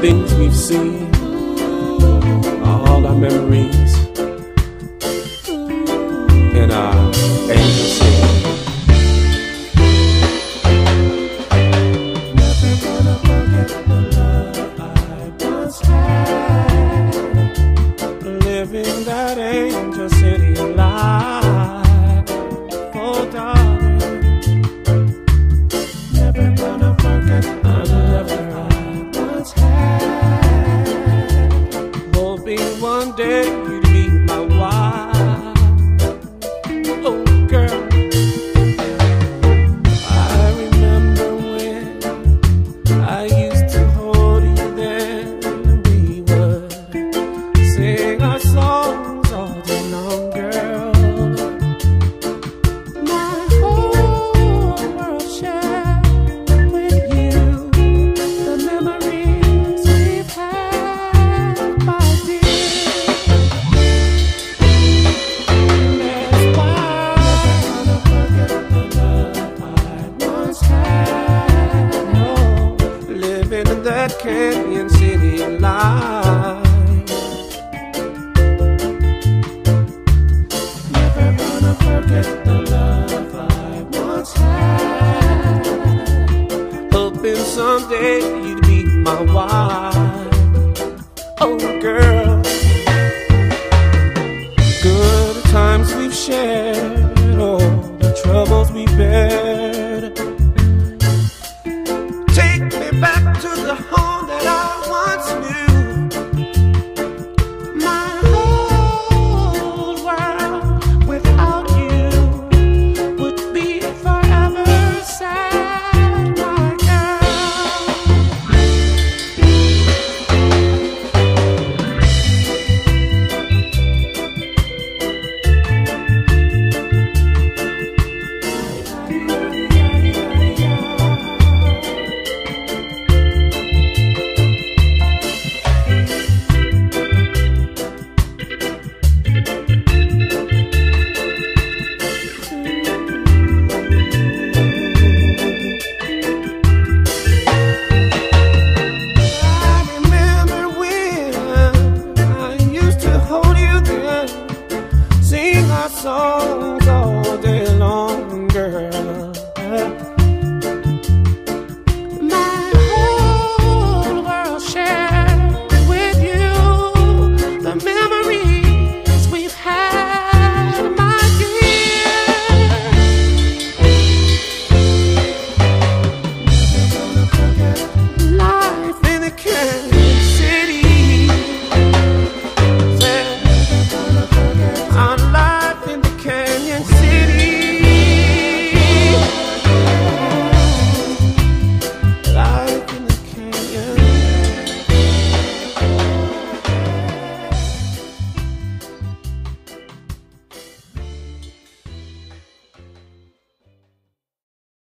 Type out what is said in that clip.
things we've seen, are all our memories, and our angels singing. Never gonna forget the love I once had, living that angel city life. Oh, darling, never gonna forget that Canyon City life. Never gonna forget the love I once had. Hoping someday you'd be my wife. Oh, girl. Good times we've shared, songs all day long, girl.